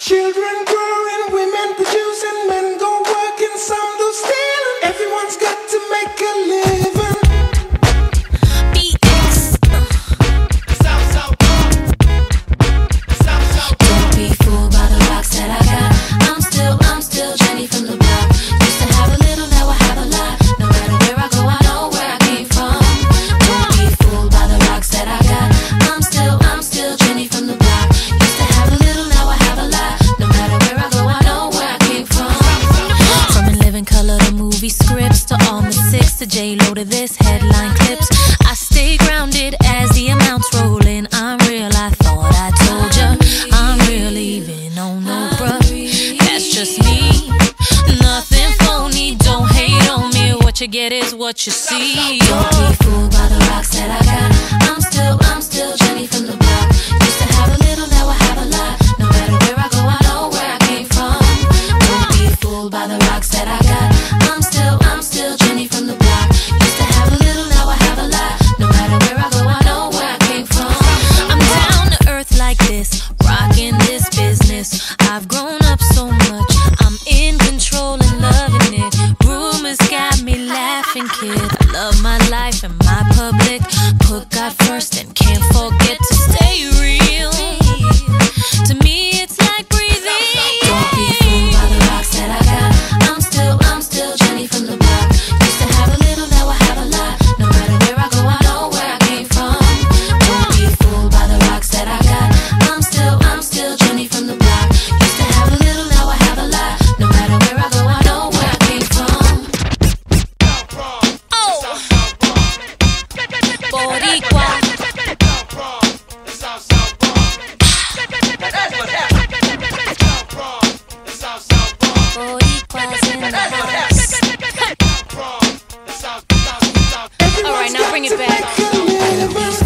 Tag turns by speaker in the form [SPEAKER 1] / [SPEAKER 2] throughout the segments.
[SPEAKER 1] Children growing, women producing, men go work and some do stealing. Everyone's got to make a living.
[SPEAKER 2] stay loaded. This headline clips. I stay grounded as the amounts roll in. I'm real. I thought I told ya. I'm real, even on Oprah. That's just me. Nothing phony. Don't hate on me. What you get is what you see. Don't be fooled by the rocks that I got. I'm still, I'm still Jenny from the block. Used to have a little, now I have a lot. No matter where I go, I know where I came from. Don't be fooled by the rocks that I got. look up. bring it back.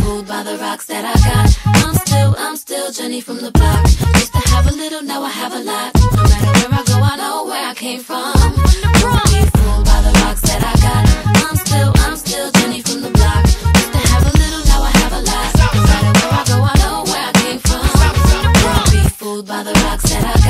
[SPEAKER 2] Fooled by the rocks that I got. I'm still, I'm still Jenny from the block. Used to have a little, now I have a lot. No matter where I go, I know where I came from. Fooled by the rocks that I got. I'm still, I'm still Jenny from the block. Used to have a little, now I have a lot. No matter where I go, I know where I came from. Fooled by the rocks that I got.